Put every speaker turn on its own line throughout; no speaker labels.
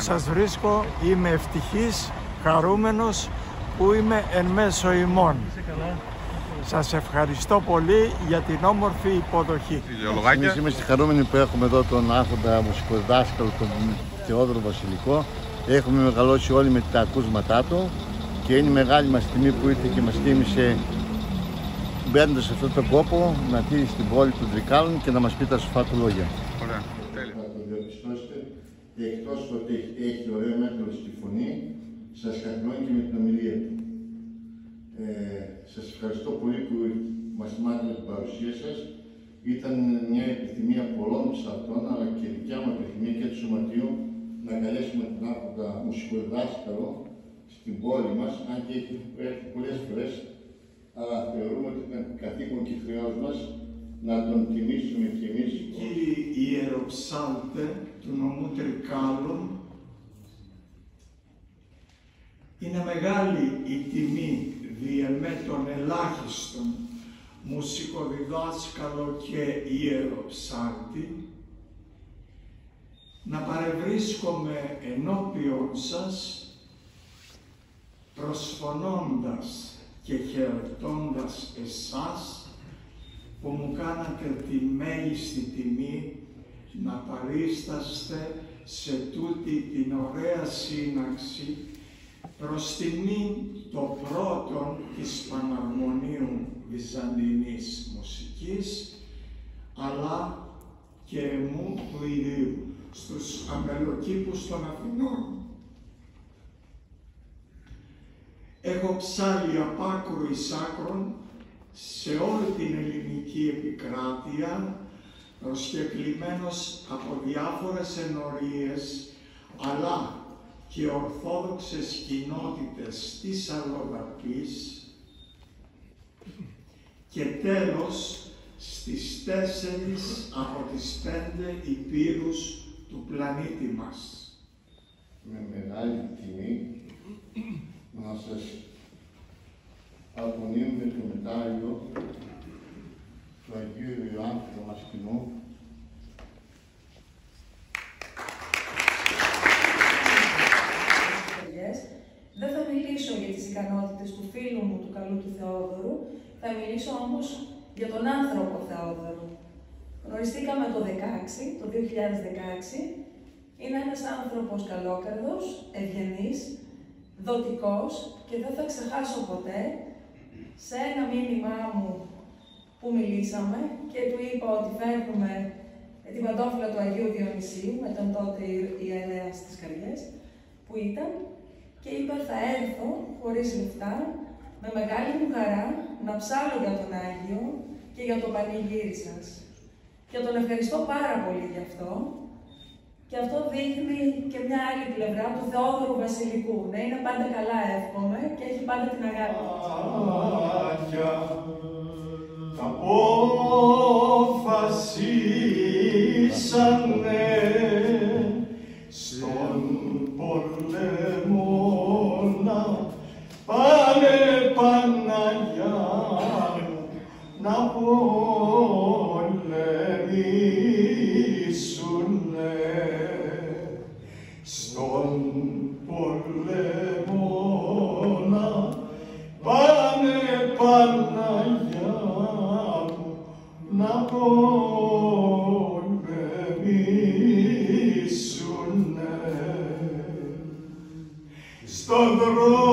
Σας βρίσκω, είμαι ευτυχής, χαρούμενος που είμαι εν μέσω ημών. Σας ευχαριστώ πολύ για την όμορφη υποδοχή.
Εμείς είμαστε χαρούμενοι που έχουμε εδώ τον άρχοντα μουσικοδάσκαλο, τον Θεόδωρο Βασιλικό. Έχουμε μεγαλώσει όλοι με τα ακούσματά του και είναι μεγάλη μας τιμή που ήρθε και μας τίμησε μπαίνοντας σε αυτόν τον κόπο να τύχει στην πόλη του Τρικάλων και να μας πει τα σοφά του λόγια.
Ωραία, τέλεια.
Θα το διαπιστώσετε εκτός ότι έχει ωραίο μέτρο στη φωνή, σας καθημερινώνει και με την ομιλία του. Ε, σας ευχαριστώ πολύ που μας θυμάται με την παρουσία σας. Ήταν μια επιθυμία πολλών ψαρτών, αλλά και δικιά μου επιθυμία και του Σωματείου να καλέσουμε τον άρχοντα μουσικοδάσκαλο στην πόλη μας, αν και έχει έρθει πολλές φορές, αλλά θεωρούμε ότι ήταν καθήκον και χρέος μας να τον τιμήσουμε κι εμείς.
Κύριοι ιεροψάλτε του νομού Τρικάλων, είναι μεγάλη η τιμή διεμέ των ελάχιστων μουσικοδιδάσκαλο και ιεροψάλτη να παρευρίσκομαι ενώπιον σας προσφωνώντας και χαιρετώντας εσάς που μου κάνατε τη μέγιστη τιμή να παρίσταστε σε τούτη την ωραία σύναξη προς τιμή το πρώτο της Παναρμονίου Βυζαντινής μουσικής αλλά και μου του ιδίου στους αμπελοκήπους των Αθηνών. Έχω ψάλει απ' άκρου εις άκρον σε όλη την ελληνική επικράτεια προσκεκλημένος από διάφορες ενορίες αλλά και ορθόδοξες κοινότητες της Αλλοδαπής και τέλος στις τέσσερις από τις πέντε υπήρους του πλανήτη μας.
Με μεγάλη τιμή να σας απονείμουμε το μετάλλιο του Αγίου Ιωάννου του Δαμασκηνού
Δεν θα μιλήσω για τις ικανότητες του φίλου μου, του καλού του Θεόδωρου, θα μιλήσω όμως για τον άνθρωπο Θεόδωρου. Γνωριστήκαμε το 16, το 2016. Είναι ένας άνθρωπος καλόκαρδος, ευγενής, δοτικός και δεν θα ξεχάσω ποτέ σε ένα μήνυμά μου που μιλήσαμε και του είπα ότι φέρνουμε την παντόφυλλα του Αγίου Διονυσίου, με τον τότε ιερέα στις καρδιές, που ήταν και είπα θα έρθω χωρίς λεφτά, με μεγάλη μου χαρά, να ψάλω για τον Άγιο και για το πανηγύρι σας. Και τον ευχαριστώ πάρα πολύ γι' αυτό. Και αυτό δείχνει και μια άλλη πλευρά του Θεόδωρου Βασιλικού. Να είναι πάντα καλά, εύχομαι, και έχει πάντα την αγάπη
someday. Start the road.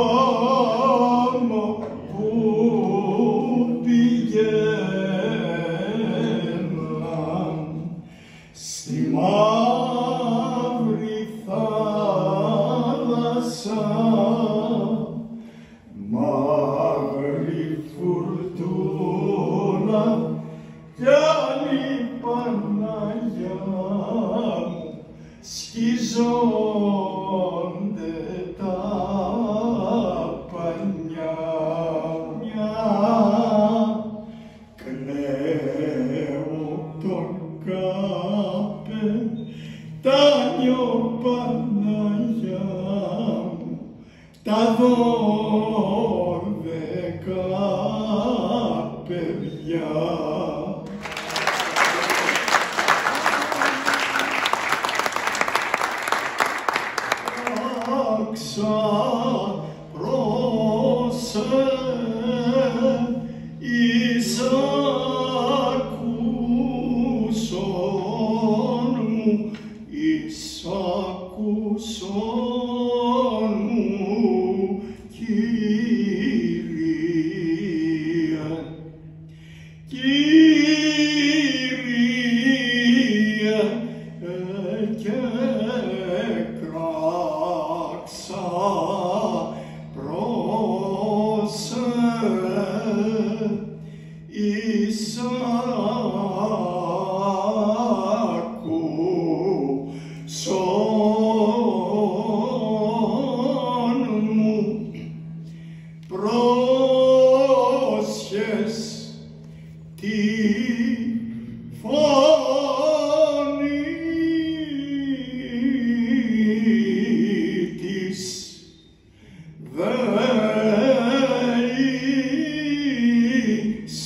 Κλαίω τον καπετάνιο Παναγιά μου τα δώδεκα παιδιά. δόξα προσε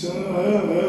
Sam